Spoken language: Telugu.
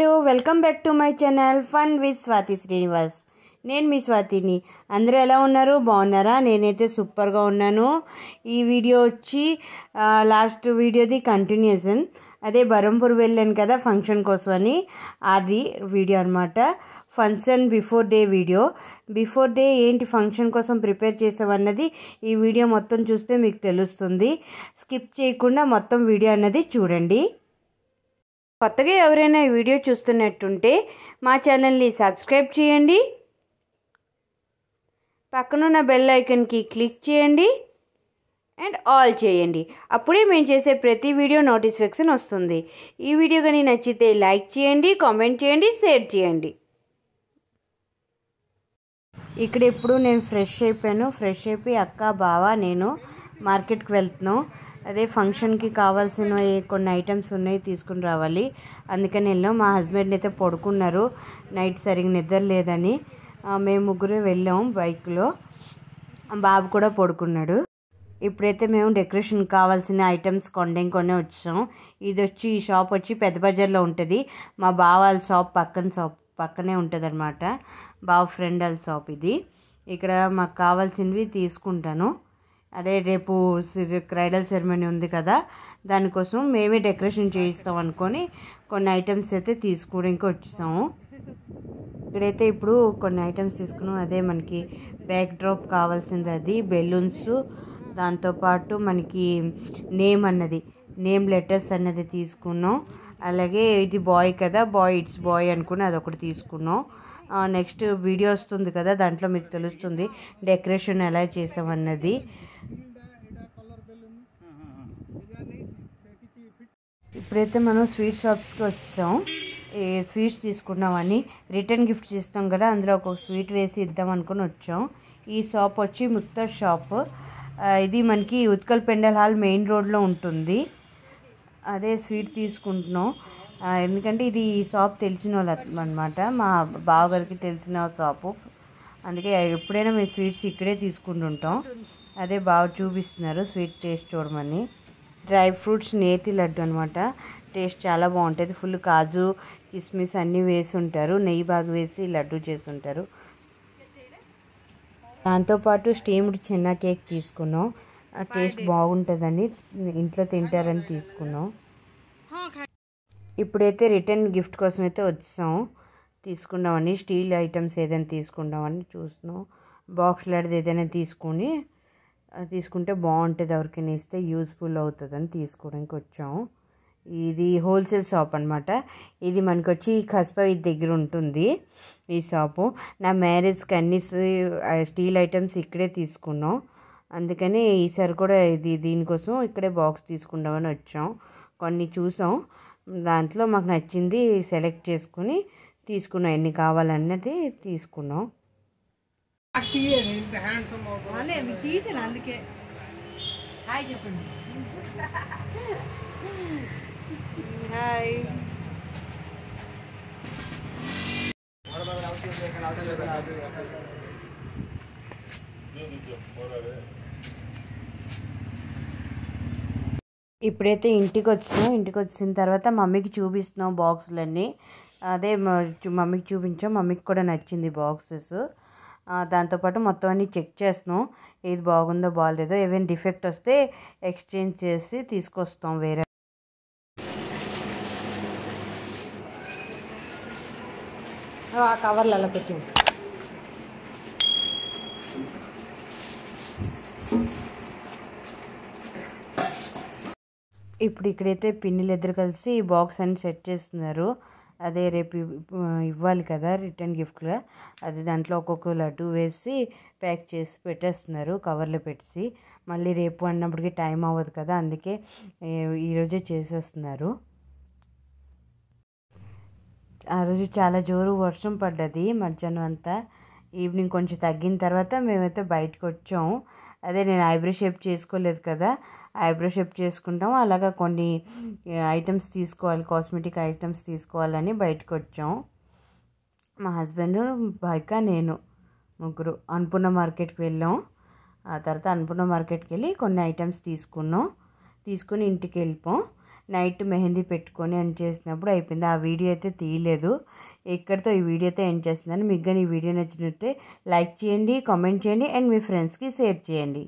Hello welcome back to my channel fun with Swathi Srinivas. నేను మీ స్వాతిని. అందరూ ఎలా ఉన్నారు? బాగున్నారా? నేనైతే సూపర్గా ఉన్నాను. ఈ వీడియో వచ్చి లాస్ట్ వీడియోది కంటిన్యూషన్. అదే బరంపూర్ వెళ్ళాను కదా ఫంక్షన్ కోసం అని అది వీడియో అనమాట function before day video. Before day ఏంటి ఫంక్షన్ కోసం ప్రిపేర్ చేసామన్నది ఈ వీడియో మొత్తం చూస్తే మీకు తెలుస్తుంది. స్కిప్ చేయకుండా మొత్తం వీడియో అన్నది చూడండి. కొత్తగా ఎవరైనా ఈ వీడియో చూస్తున్నట్టుంటే మా ఛానల్ని సబ్స్క్రైబ్ చేయండి. పక్కనున్న బెల్ ఐకన్కి క్లిక్ చేయండి. అండ్ ఆల్ చేయండి. అప్పుడే మేము చేసే ప్రతి వీడియో నోటిఫికేషన్ వస్తుంది. ఈ వీడియో కానీ నచ్చితే లైక్ చేయండి కామెంట్ చేయండి షేర్ చేయండి. ఇక్కడ ఇప్పుడు నేను ఫ్రెష్ అయిపోయాను. ఫ్రెష్ అయిపోయి అక్క బావ నేను మార్కెట్కి వెళ్తున్నాం. అదే ఫంక్షన్కి కావాల్సిన కొన్ని ఐటమ్స్ ఉన్నాయి తీసుకుని రావాలి. అందుకని వెళ్ళాం మా హస్బెండ్ అయితే పడుకున్నారు. నైట్ సరిగ్గా నిద్ర లేదని. మేము ముగ్గురు వెళ్ళాం బైక్లో బాబు కూడా పడుకున్నాడు. ఇప్పుడైతే మేము డెకరేషన్ కావాల్సిన ఐటమ్స్ కొండే కొనే వచ్చాం. ఇది వచ్చి ఈ షాప్ వచ్చి పెద్ద బజార్లో ఉంటుంది. మా బావ వాళ్ళ షాప్ పక్కన షాప్ పక్కనే ఉంటుంది అనమాట బావ ఫ్రెండ్ వాళ్ళ షాప్ ఇది. ఇక్కడ మాకు కావాల్సినవి తీసుకుంటాను. అదే రేపు క్రైడల్ సెరమనీ ఉంది కదా దానికోసం మేమే డెకరేషన్ చేయిస్తాం అనుకొని కొన్ని ఐటమ్స్ అయితే తీసుకోవడానికి వచ్చేసాము. ఇక్కడైతే ఇప్పుడు కొన్ని ఐటమ్స్ తీసుకున్నాం. అదే మనకి బ్యాక్ డ్రాప్ కావాల్సింది అది బెలూన్స్ దాంతోపాటు మనకి నేమ్ అన్నది నేమ్ లెటర్స్ అన్నది తీసుకున్నాం. అలాగే ఇది బాయ్ కదా బాయ్ ఇట్స్ బాయ్ అనుకుని అదొకటి తీసుకున్నాం. నెక్స్ట్ వీడియో వస్తుంది కదా దాంట్లో మీకు తెలుస్తుంది డెకరేషన్ ఎలా చేసామన్నది. ఇప్పుడైతే మనం స్వీట్ షాప్స్కి వచ్చాం. ఈ స్వీట్స్ తీసుకున్నామని రిటర్న్ గిఫ్ట్ చేస్తాం కదా అందులో ఒక స్వీట్ వేసి ఇద్దాం అనుకుని వచ్చాం. ఈ షాప్ వచ్చి ముక్తర్ షాప్. ఇది మనకి ఉత్కల్ పెండల్ హాల్ మెయిన్ రోడ్లో ఉంటుంది. అదే స్వీట్ తీసుకుంటున్నాం. ఎందుకంటే ఇది ఈ షాప్ తెలిసిన వాళ్ళు అనమాట మా బావగారికి తెలిసిన షాపు. అందుకే ఎప్పుడైనా మేము స్వీట్స్ ఇక్కడే తీసుకుంటుంటాం. అదే బాగా చూపిస్తున్నారు స్వీట్ టేస్ట్ చూడమని. డ్రై ఫ్రూట్స్ నేతి లడ్డు అనమాట టేస్ట్ చాలా బాగుంటుంది. ఫుల్ కాజు కిస్మిస్ అన్నీ వేసి ఉంటారు. నెయ్యి బాగా వేసి లడ్డు చేసి ఉంటారు. దాంతోపాటు స్టీమ్డ్ చిన్న కేక్ తీసుకున్నాం. ఆ టేస్ట్ బాగుంటుందని ఇంట్లో తింటారని తీసుకున్నాం. ఇప్పుడైతే రిటర్న్ గిఫ్ట్ కోసం అయితే వచ్చాం. తీసుకుందామని స్టీల్ ఐటమ్స్ ఏదైనా తీసుకుందామని చూస్తున్నాం. బాక్స్ లాంటిది ఏదైనా తీసుకుని తీసుకుంటే బాగుంటుంది ఎవరికైనా ఇస్తే యూస్ఫుల్ అవుతుందని తీసుకోవడానికి వచ్చాం. ఇది హోల్సేల్ షాప్ అనమాట ఇది మనకు వచ్చి కస్బా ఇది దగ్గర ఉంటుంది ఈ షాపు. నా మ్యారేజ్కి అన్ని స్టీల్ ఐటమ్స్ ఇక్కడే తీసుకున్నాం. అందుకని ఈసారి కూడా ఇది దీనికోసం ఇక్కడే బాక్స్ తీసుకుందామని వచ్చాం. కొన్ని చూసాం. దాంట్లో మాకు నచ్చింది సెలెక్ట్ చేసుకుని తీసుకున్నాం. ఎన్ని కావాలన్నది తీసుకున్నాం. తీసాను అందుకే. హాయ్ చెప్పండి. హాయ్. ఇప్పుడైతే ఇంటికి వచ్చాం ఇంటికి వచ్చిన తర్వాత మమ్మీకి చూపిస్తున్నాం బాక్సులన్నీ. అదే మమ్మీకి చూపించాం. మమ్మీకి కూడా నచ్చింది బాక్సెస్. దాంతోపాటు మొత్తం అన్ని చెక్ చేస్తున్నాం. ఏది బాగుందో బాగాలేదో ఏమైనా డిఫెక్ట్ వస్తే ఎక్స్చేంజ్ చేసి తీసుకొస్తాం వేరే. ఆ కవర్లు అలా పెట్టి. ఇప్పుడు ఇక్కడైతే పిన్నులు ఇద్దరు కలిసి ఈ బాక్స్ అన్ని సెట్ చేస్తున్నారు. అదే రేపు ఇవ్వాలి కదా రిటర్న్ గిఫ్ట్గా అది దాంట్లో ఒక్కొక్క లడ్డు వేసి ప్యాక్ చేసి పెట్టేస్తున్నారు కవర్లో పెట్టి మళ్ళీ రేపు అన్నప్పటికీ టైం అవ్వదు కదా అందుకే ఈరోజే చేసేస్తున్నారు. ఆ రోజు చాలా జోరు వర్షం పడ్డది మధ్యాహ్నం అంతా. ఈవినింగ్ కొంచెం తగ్గిన తర్వాత మేమైతే బయటకు వచ్చాము అదే నేను ఐబ్రో షేప్ చేసుకోలేదు కదా ఐబ్రో షేప్ చేసుకుంటాం. అలాగా కొన్ని ఐటమ్స్ తీసుకోవాలి కాస్మెటిక్ ఐటమ్స్ తీసుకోవాలని బయటకు వచ్చాం మా హస్బెండ్ బైక నేను ముగ్గురు అన్నపూర్ణ మార్కెట్కి వెళ్ళాం. ఆ తర్వాత అన్నపూర్ణ మార్కెట్కి వెళ్ళి కొన్ని ఐటమ్స్ తీసుకున్నాం. తీసుకుని ఇంటికి వెళ్ళిపోం నైట్ మెహందీ పెట్టుకొని అని చేసినప్పుడు అయిపోయింది. ఆ వీడియో అయితే తీయలేదు. ఇక్కడితో ఈ వీడియో అయితే ఎండ్ చేస్తున్నాను. మీకు కానీ ఈ వీడియో నచ్చినట్టే లైక్ చేయండి కామెంట్ చేయండి అండ్ మీ ఫ్రెండ్స్కి షేర్ చేయండి.